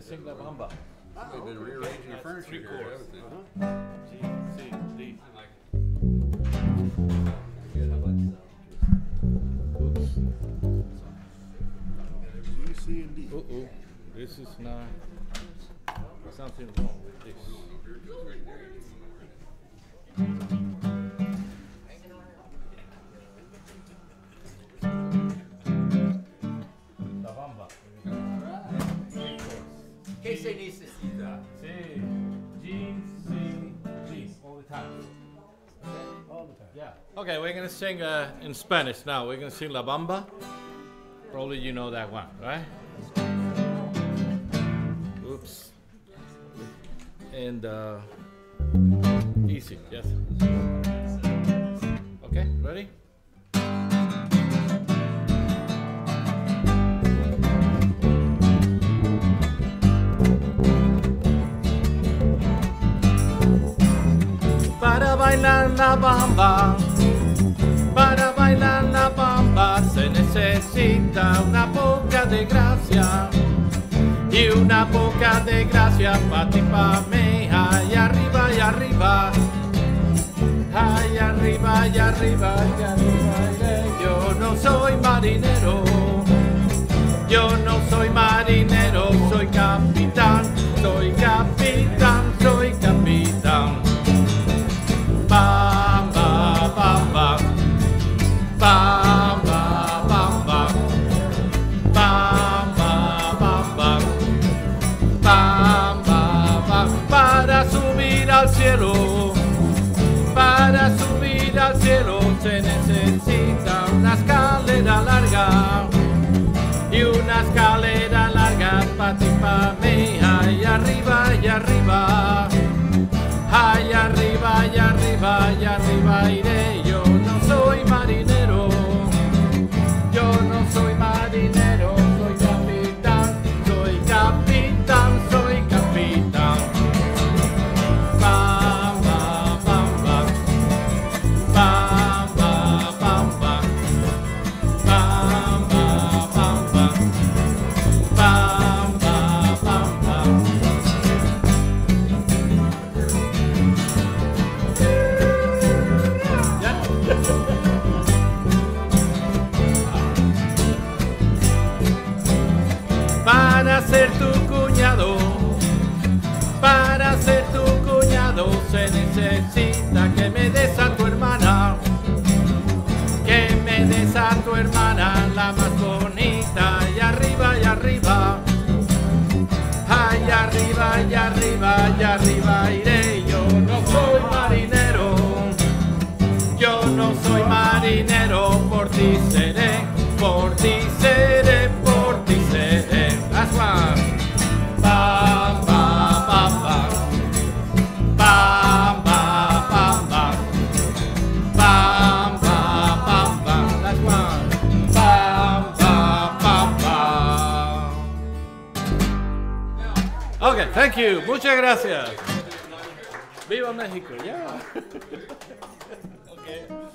Sing La Bamba. They've been rearranging your furniture here everything. G, C, D. Oops. G, C, and D. Uh-oh, this is not, something wrong with this. Que se necesita? C, G, C, G, all the time. All the time. Yeah. Okay, we're gonna sing uh, in Spanish now. We're gonna sing La Bamba. Probably you know that one, right? Oops. And uh, easy, yes. Bailar la bamba, para bailar la bamba se necesita una poca de gracia. Y una poca de gracia pa' ti, pa' mí, ay arriba y arriba, ay arriba y arriba y arriba. Yo no soy marinero, down the sky. Ser tu cuñado, para ser tu cuñado se necesita que me des a tu hermana, que me des a tu hermana la más bonita y arriba y arriba, ay arriba y arriba y arriba iré. Yo no soy marinero, yo no soy marinero, por ti seré, por ti seré, Okay, thank you. Muchas gracias. Viva México, ya. okay.